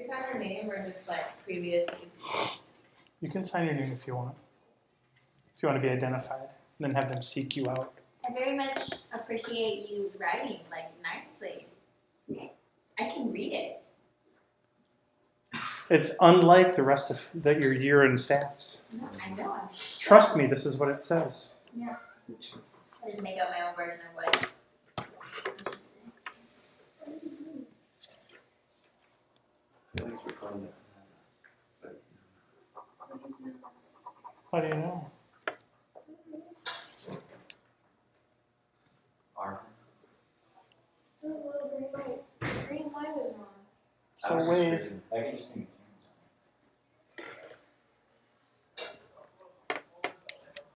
sign our name or just like previous? You can sign your name if you want. If you want to be identified, and then have them seek you out. I very much appreciate you writing like nicely. I can read it. It's unlike the rest of the, your year in stats. No, I know. Trust me, this is what it says. Yeah. I just make up my own version of what. Feelings were fun. But How do you know? our, The little green light, the green light was on. I So was just wave. reading- I can just